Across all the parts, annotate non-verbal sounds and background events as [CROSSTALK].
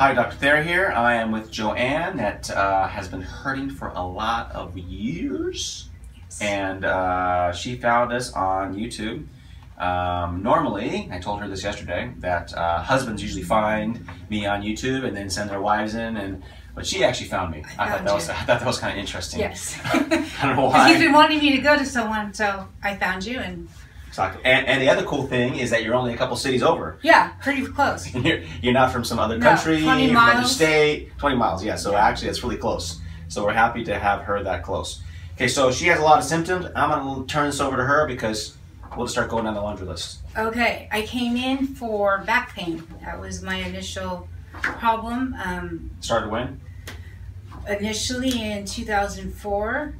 Hi, Dr. Thayer here. I am with Joanne that uh, has been hurting for a lot of years. And uh, she found us on YouTube. Um, normally, I told her this yesterday, that uh, husbands usually find me on YouTube and then send their wives in. and But she actually found me. I, I thought, found that was. I thought that was kind of interesting. Yes. [LAUGHS] I don't know [LAUGHS] why. you've been wanting me to go to someone, so I found you, and Exactly. And, and the other cool thing is that you're only a couple cities over. [LAUGHS] yeah, pretty close. [LAUGHS] You're, you're not from some other country, No, country, 20 from another state. 20 miles, yeah. So Yeah. actually, it's really close. So we're happy to have her that close. Okay, so she has a lot of symptoms. I'm going to turn this over to her because we'll just start going down the laundry list. Okay, I came in for back pain. That was my initial problem. Um, Started when? initially in 2004,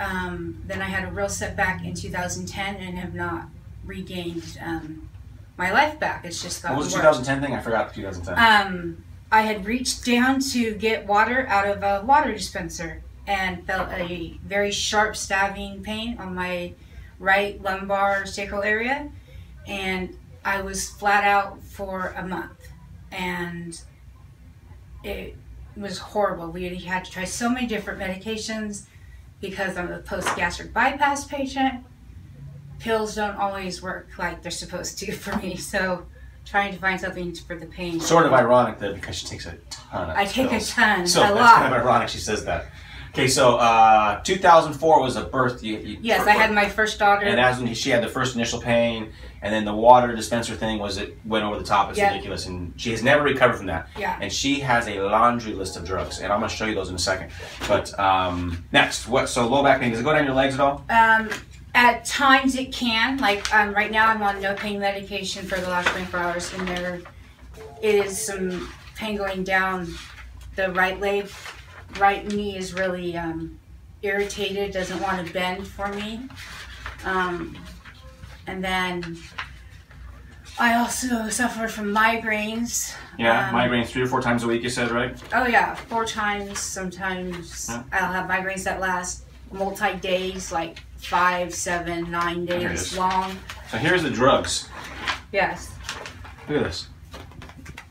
um, then I had a real setback in 2010, and have not regained um, my life back. It's just got. What was the 2010 thing? I forgot the 2010. Um, I had reached down to get water out of a water dispenser and felt a very sharp stabbing pain on my right lumbar sacral area. And I was flat out for a month. And it was horrible. We had to try so many different medications because I'm a post gastric bypass patient. Pills don't always work like they're supposed to [LAUGHS] for me. So trying to find something for the pain. sort of ironic though because she takes a ton of I take a ton, So a that's kind of ironic she says that. Okay, so uh, 2004 was a birth. You, you, yes, I had my first daughter. And that's when she had the first initial pain, and then the water dispenser thing was it went over the top. It's Yeah. ridiculous, and she has never recovered from that. Yeah. And she has a laundry list of drugs, and I'm going to show you those in a second. But um, next, what? So low back pain. Does it go down your legs at all? Um, at times it can. Like um, right now, I'm on no pain medication for the last 24 hours, and there is some pain going down the right leg. Right knee is really um, irritated, doesn't want to bend for me. Um, and then I also suffer from migraines. Yeah, Um, migraines three or four times a week. You said right? Oh yeah, four times. Sometimes Yeah. I'll have migraines that last multi days, like five, seven, nine days long. So here's the drugs. Yes. Look at this.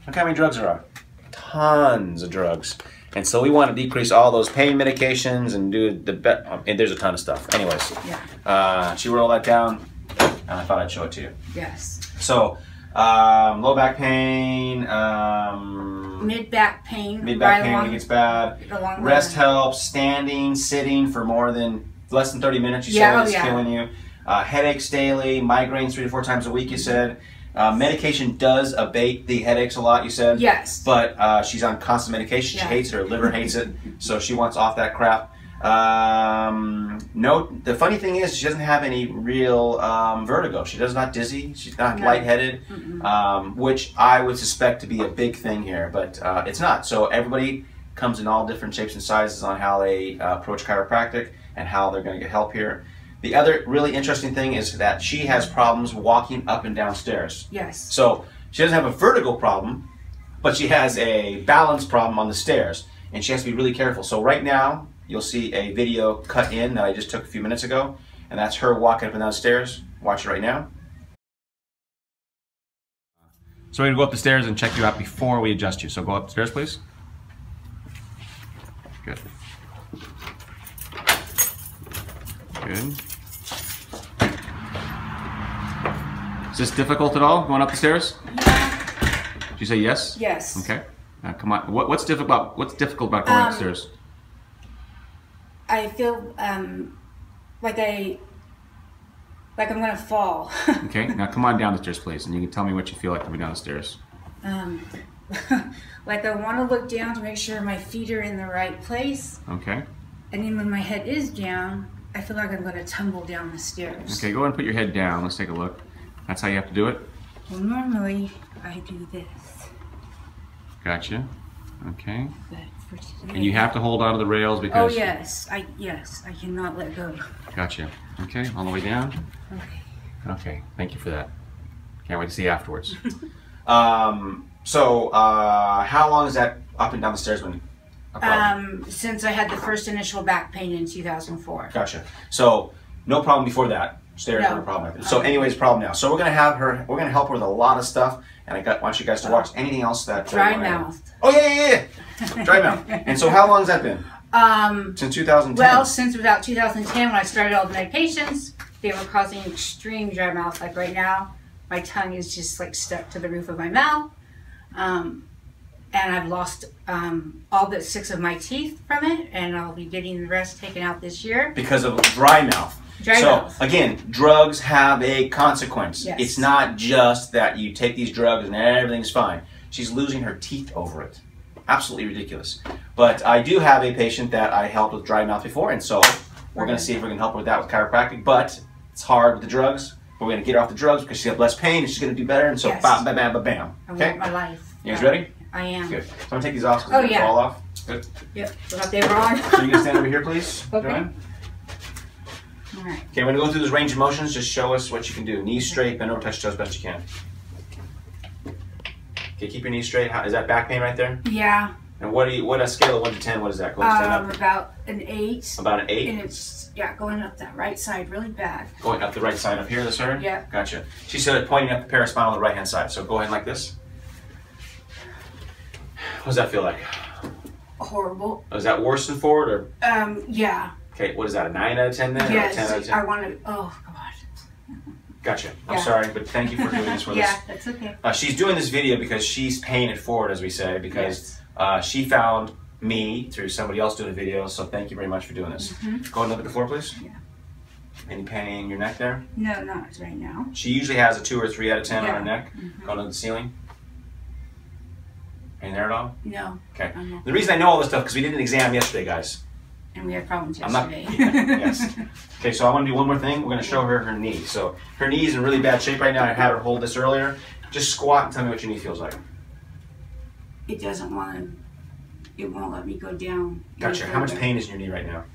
Look how many drugs there are. Tons of drugs. And so we want to decrease all those pain medications and do the bet. And there's a ton of stuff. Anyways, Yeah. uh, she wrote all that down, and I thought I'd show it to you. Yes. So, um, low back pain, um, Mid back pain. mid back right pain when it gets bad. Rest helps. Standing, sitting for more than less than 30 minutes, you Yeah, said, oh, is yeah. killing you. Uh, headaches daily, migraines three to four times a week, you said. Uh, medication does abate the headaches a lot, you said. Yes. But uh, she's on constant medication. She Yeah. hates it. Her liver hates it. So she wants off that crap. Um, no, the funny thing is she doesn't have any real um, vertigo. She does not dizzy. She's not No. lightheaded, Mm-mm. um, which I would suspect to be a big thing here, but uh, it's not. So everybody comes in all different shapes and sizes on how they uh, approach chiropractic and how they're going to get help here. The other really interesting thing is that she has problems walking up and down stairs. Yes. So she doesn't have a vertical problem, but she has a balance problem on the stairs, and she has to be really careful. So right now, you'll see a video cut in that I just took a few minutes ago, and that's her walking up and down stairs. Watch it right now. So we're gonna go up the stairs and check you out before we adjust you. So go upstairs, please. Good. Good. This difficult at all, going up the stairs? Yeah. Did you say yes? Yes. Okay. Now come on. What, what's difficult? About, what's difficult about going Um, upstairs? I feel um, like I like I'm gonna fall. [LAUGHS] Okay. Now come on down the stairs, please, and you can tell me what you feel like coming down the stairs. um, [LAUGHS] like I want to look down to make sure my feet are in the right place, Okay. and then when my head is down, I feel like I'm gonna tumble down the stairs. Okay. Go ahead and put your head down. Let's take a look. That's how you have to do it. Well, normally I do this, Gotcha. Okay. but for today. And you have to hold on to the rails because. Oh yes, I yes I cannot let go. Gotcha. Okay. All the way down. Okay. Okay, thank you for that. Can't wait to see you afterwards. [LAUGHS] um, so, uh, how long is that up and down the stairs been? Um, since I had the first initial back pain in 2004. gotcha. So, no problem before that. Stairs No. problem. So, anyways, problem now. So we're gonna have her. We're gonna help her with a lot of stuff, and I got want you guys to watch anything else that. Dry mouth. Oh yeah, yeah, yeah. Dry mouth. And so, how long has that been? Um, Since 2010. well, since about 2010, when I started all the medications, they were causing extreme dry mouth. Like right now, my tongue is just like stuck to the roof of my mouth. Um, and I've lost um, all but six of my teeth from it, and I'll be getting the rest taken out this year. because of dry mouth. So again, drugs have a consequence. Yes. It's not just that you take these drugs and everything's fine. She's losing her teeth over it. Absolutely ridiculous. But I do have a patient that I helped with dry mouth before, and so we're going to see if we can help her with that with chiropractic. But it's hard with the drugs. But we're going to get her off the drugs because she's have less pain and she's going to do better. And so, Yes. bam, bam, bam, bam, bam. I Okay. want my life. You guys ready? I am. Good. So I'm going to take these off because Oh, they're yeah. fall off. Good. Yep. They were on. So you can stand over here, please. [LAUGHS] Okay. Joanne. Right. Okay, we're gonna go through this range of motions. Just show us what you can do. Knees straight, bend over, touch toes best you can. Okay, keep your knees straight. How, is that back pain right there? Yeah. And what do you? What a scale of one to ten? What is that? Go Um, about an eight. About an eight? And it's yeah going up that right side really bad. Going up the right side up here. This her. Yeah. Gotcha. She said pointing up the paraspinal on the right hand side. So go ahead like this. What does that feel like? Horrible. Is that worse than forward or? Um. Yeah. Okay, what is that? A nine out of ten then? Or a ten out of ten? I wanted. Oh God. Gotcha. I'm Yeah. sorry, but thank you for doing this [LAUGHS] with us. Yeah. That's okay. Uh, she's doing this video because she's paying it forward, as we say, because Yes. uh, she found me through somebody else doing a video. So thank you very much for doing this. Mhm. Go ahead and look at the floor, please. Yeah. Any pain in your neck there? No, not right now. She usually has a two or three out of ten on her neck. Mhm. Go to the ceiling. Any there at all? No. Okay. The reason I know all this stuff because we did an exam yesterday, guys. And we had problems I'm not- yesterday. yes. [LAUGHS] Okay, so I want to do one more thing. We're going to show her her knee. So her knee's in really bad shape right now. I had her hold this earlier. Just squat and tell me what your knee feels like. it doesn't want to. It won't let me go down. any Gotcha. How much further. pain is in your knee right now?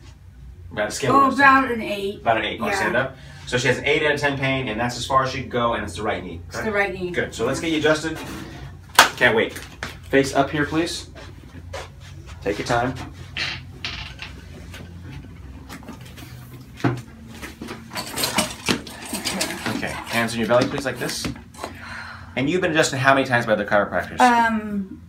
About a scale of Oh, one to ten. about an eight. About an eight. Want to Yeah. stand up? So she has an eight out of ten pain, and that's as far as she can go, and it's the right knee. It's correct? the right knee. Good. So let's get you adjusted. Can't wait. Face up here, please. Take your time. Okay. Hands on your belly, please, like this. And you've been adjusted how many times by the chiropractors? Um,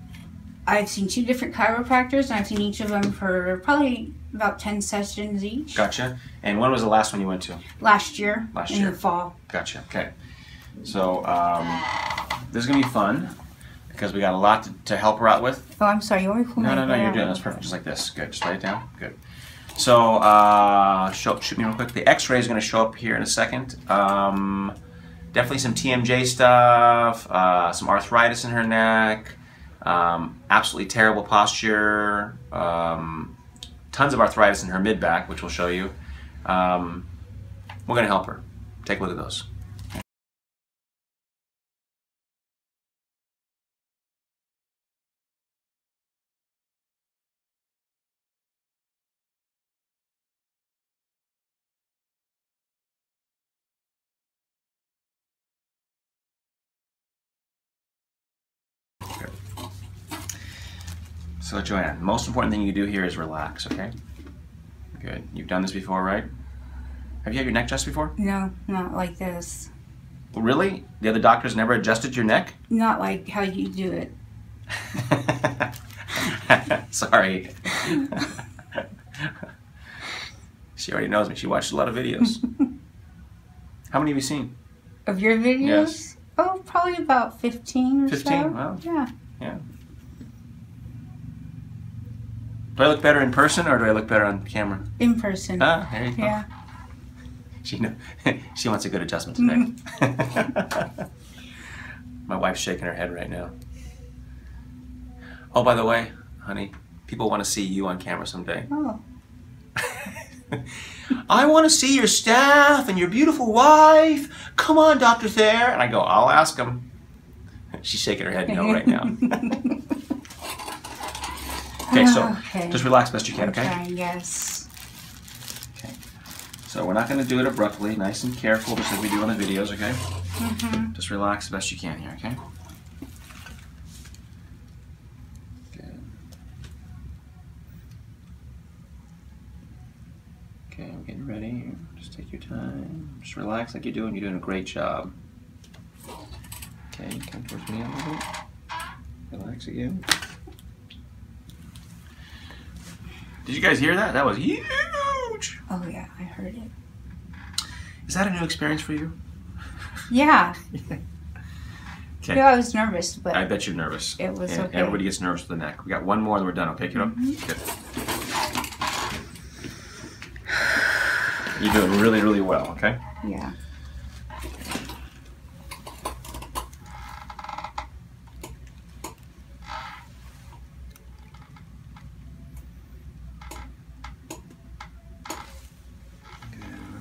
I've seen two different chiropractors, and I've seen each of them for probably about ten sessions each. gotcha. And when was the last one you went to? Last year, Last in year. In the fall. Gotcha. Okay. So um, this is gonna be fun because we got a lot to, to help her out with. Oh, I'm sorry. You want me to pull No, no, no. You're doing this perfect, just like this. Good. Just lay it down. Good. So uh, show, shoot me real quick. The X-ray is gonna show up here in a second. Um, definitely some TMJ stuff. Uh, some arthritis in her neck. Um, absolutely terrible posture. Um, tons of arthritis in her mid back, which we'll show you. Um, we're gonna help her. Take a look at those. So Joanne, most important thing you do here is relax, okay? Good. You've done this before, right? Have you had your neck adjusted before? No, not like this. Really? The other doctors never adjusted your neck? Not like how you do it. [LAUGHS] Sorry. [LAUGHS] she already knows me. She watched a lot of videos. [LAUGHS] How many have you seen? Of your videos? Yes. Oh, probably about 15 or 15? so. Wow. Yeah. Do I look better in person or do I look better on camera? In person. Ah, there you go. yeah. [LAUGHS] She know, [LAUGHS] she wants a good adjustment today. [LAUGHS] My wife's shaking her head right now. Oh, by the way, honey, people want to see you on camera someday. Oh. I want to see your staff and your beautiful wife. Come on, Dr. Thayer. And I go, I'll ask him. She's shaking her head no right now. Okay, so Okay. just relax best you can, I'm okay? yes. Okay. So we're not going to do it abruptly, nice and careful, just like we do on the videos, okay? Mm -hmm. Just relax the best you can here, okay? Good. Okay, I'm getting ready. Just take your time. Just relax like you're doing. You're doing a great job. Okay, come towards me a little bit. Relax again. Did you guys hear that? That was huge. Oh yeah, I heard it. Is that a new experience for you? Yeah. [LAUGHS] Okay. Yeah, I was nervous, but I bet you're nervous. It was and okay. Everybody gets nervous with the neck. We got one more and we're done. Okay, kiddo? Mhm. Good. You're doing really, really well, okay? yeah.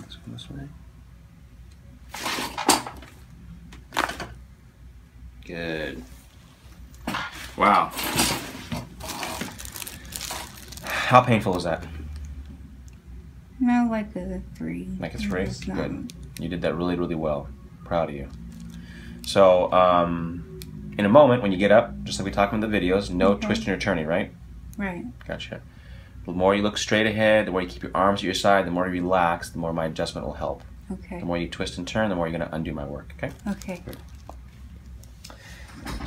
Let's go this way. Good. Wow. How painful is that? No, like a three. Like a three? Good. You did that really, really well. Proud of you. So, um, in a moment, when you get up, just like we talked in the videos, no Okay. twisting or turning, right? Right. Gotcha. The more you look straight ahead, the more you keep your arms at your side, the more you relax, the more my adjustment will help. Okay. The more you twist and turn, the more you're going to undo my work, okay? Okay.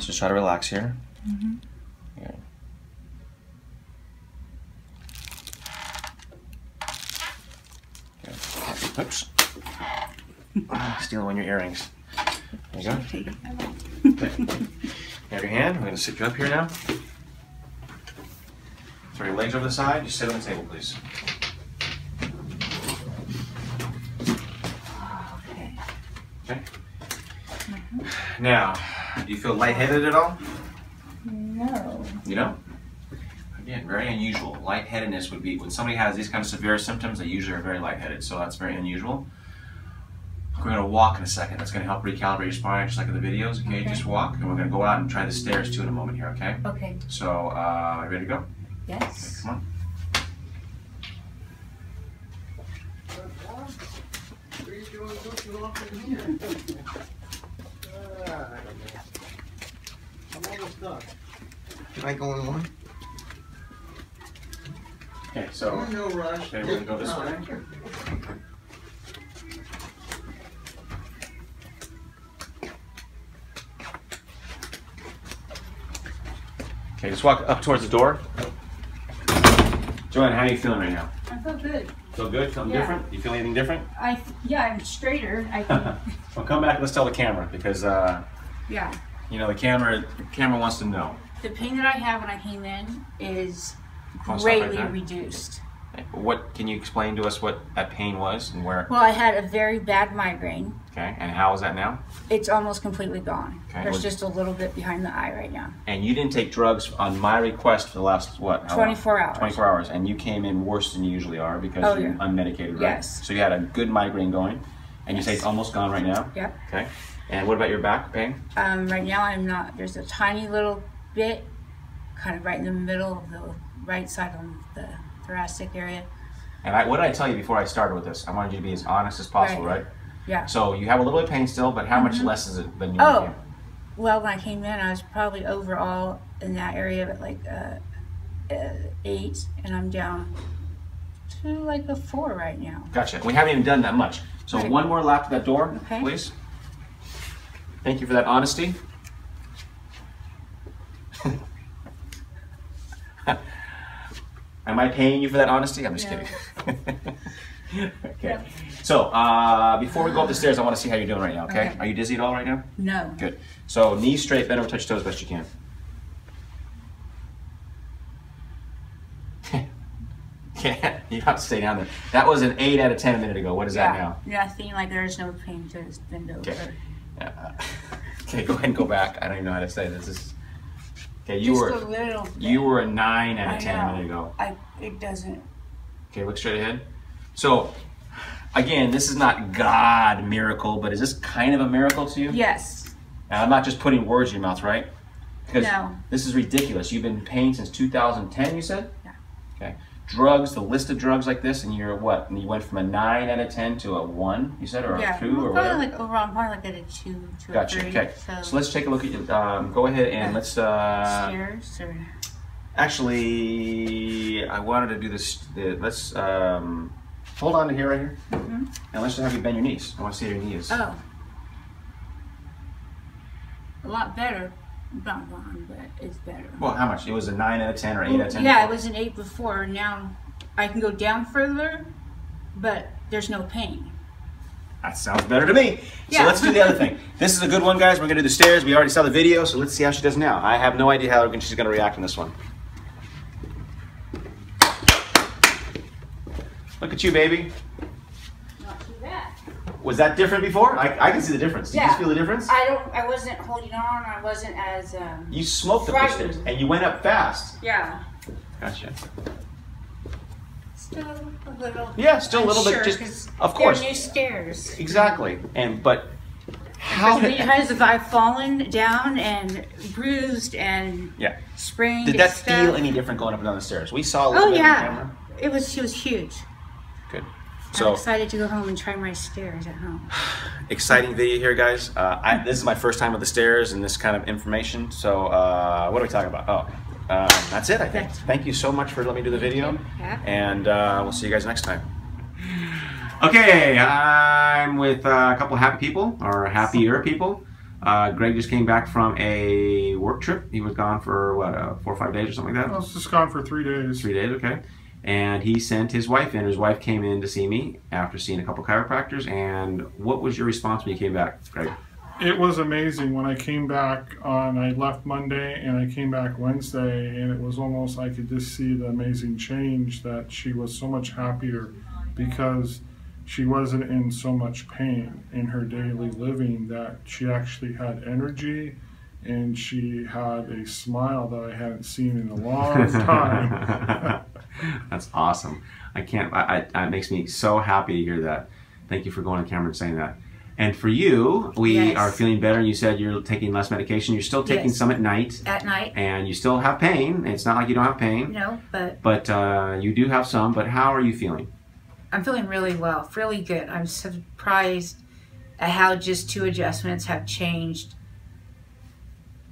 So just try to relax here. Mhm. Yeah. Okay. Oops. [LAUGHS] Stealing one of your earrings. There you go. Take it. Okay. [LAUGHS] You have your hand. I'm going to sit you up here now. Throw your legs over the side. Just sit on the table, please. Okay. Okay. Now, do you feel lightheaded at all? No. You know? Again, very unusual. Lightheadedness would be when somebody has these kind of severe symptoms, they usually are very lightheaded, so that's very unusual. We're going to walk in a second. That's going to help recalibrate your spine, just like in the videos. Okay, Okay. just walk, and we're going to go out and try the stairs too in a moment here. Okay. Okay. So, uh, are you ready to go? Yes. Come on. I'm almost done. Can I go in one? Okay, so No rush. okay, we're going to go this way. Okay, just walk up towards the door. Joanne, how are you feeling right now? I feel good. Feel good? Something Yeah. different? You feel anything different? I yeah, I'm straighter. I can, [LAUGHS] well, come back and let's tell the camera because uh, yeah. you know the camera. The camera wants to know. The pain that I have when I came in is Wanna stop right greatly there? reduced. What can you explain to us what that pain was and where? Well, I had a very bad migraine. Okay, and how is that now? It's almost completely gone. Okay, There's just a little bit behind the eye right now. And you didn't take drugs on my request for the last what? how long? 24 hours. 24 hours, and you came in worse than you usually are because Oh, you're yeah. unmedicated, right? Yes. So you had a good migraine going, and you say it's almost gone right now. Yep. Okay. And what about your back pain? Um, right now, I'm not. There's a tiny little bit, kind of right in the middle of the right side on the thoracic area. And I, what did I tell you before I started with this? I wanted you to be as honest as possible, right? Right. Yeah. So you have a little bit of pain still, but how much Mhm. less is it than you? Oh, well, when I came in, I was probably overall in that area at like uh, uh, eight, and I'm down to like a four right now. Gotcha. We haven't even done that much. So Right. one more lap to that door, Okay. please. Thank you for that honesty. [LAUGHS] Am I paying you for that honesty? I'm just No. kidding. [LAUGHS] okay. So uh, before we go up the stairs, I want to see how you're doing right now. Okay? Okay. Are you dizzy at all right now? No. Good. So knees straight, bend over, touch toes best you can. [LAUGHS] yeah, [LAUGHS] you have to stay down there. That was an eight out of ten a minute ago. What is that now? Nothing like there's no pain to bend over. Okay. Uh, okay, go ahead and go back. I don't even know how to say this. this is, okay, you Just were a little. Bit. you were a nine out I of ten a minute ago. I. It doesn't. Okay, look straight ahead. So, again, this is not God miracle, but is this kind of a miracle to you? Yes. And I'm not just putting words in your mouth, right? Because No. this is ridiculous. You've been in pain since 2010, you said? Yeah. Okay. Drugs, the list of drugs like this, and you're what? And you went from a 9 out of 10 to a 1, you said, or a yeah. 2 well, or probably whatever? like overall, I'm probably like at a two, two Gotcha. three. Okay. So, So let's take a look at you. Um, go ahead and Yeah. let's. Uh, stairs or actually, I wanted to do this. The, let's. Um, hold on to here right here. Mhm. And let's just have you bend your knees. I want to see your knee is. Oh. A lot better. Long, but it's better. Well, how much? It was a 9 out of 10 or 8 out of 10? Yeah, it was an eight before. Now I can go down further, but there's no pain. That sounds better to me. Yeah. So let's do the other thing. [LAUGHS] This is a good one, guys. We're going to do the stairs. We already saw the video, so let's see how she does now. I have no idea how she's going to react on this one. Look at you, baby. Not too bad. Was that different before? I, I can see the difference. Did you feel the difference? I don't. I wasn't holding on. I wasn't as. Um, You smoked the stairs, and you went up fast. yeah. Gotcha. Still a little. Yeah, still a little bit, just- of course. New stairs. Exactly. And but how did, Because if I've fallen down and bruised and yeah? sprained. Did that stuff, feel any different going up and down the stairs? We saw a little Oh bit on yeah, camera. it was. She was huge. Good. I'm So excited to go home and try my stairs at home. [SIGHS] exciting video here, guys. Uh, I, this is my first time with the stairs and this kind of information. So uh, what are we talking about? Oh, um, that's it. I think. That's- Thank you so much for letting me do the video, Yeah. and uh, we'll see you guys next time. Okay, I'm with uh, a couple happy people or happier people. Uh, Greg just came back from a work trip. He was gone for what, uh, four or five days or something like that. I was just gone for three days. Three days, okay. And he sent his wife in. His wife came in to see me after seeing a couple chiropractors. And what was your response when you came back, Greg? It was amazing when I came back on. I left Monday and I came back Wednesday, and it was almost I could just see the amazing change that she was so much happier because she wasn't in so much pain in her daily living that she actually had energy and she had a smile that I hadn't seen in a long [LAUGHS] time. [LAUGHS] [LAUGHS] That's awesome. I can't. I, I, it makes me so happy to hear that. Thank you for going on camera and saying that. And for you, we Yes. are feeling better. You said you're taking less medication. You're still taking Yes. some at night, At night, and you still have pain. It's not like you don't have pain, no, but but uh, you do have some. But how are you feeling? I'm feeling really well, really good. I'm surprised at how just two adjustments have changed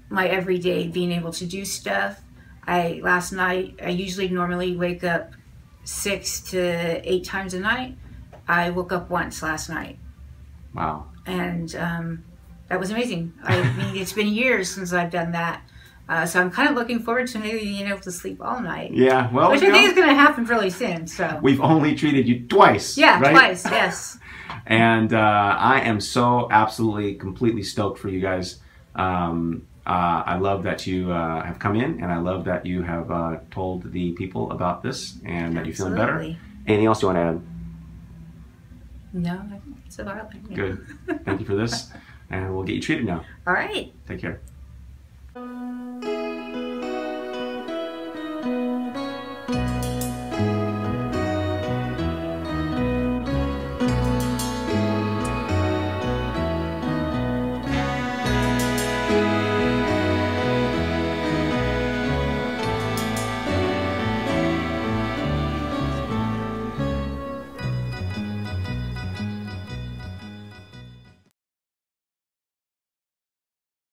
my everyday being able to do stuff. I last night I usually normally wake up six to eight times a night. I woke up once last night, Wow. and um, that was amazing. I mean, it's been years since I've done that, uh, so I'm kind of looking forward to maybe being able to sleep all night, Yeah. Well, which I think know, is going to happen really soon. So we've only treated you twice. yeah, right? twice, yes. [LAUGHS] And uh, I am so absolutely, completely stoked for you guys. Um, uh, I love that you uh, have come in, and I love that you have uh, told the people about this, and that you're feeling better. Absolutely. Anything else you want to add? No, that's about it. Good. Thank you for this, and we'll get you treated now. All right. Take care.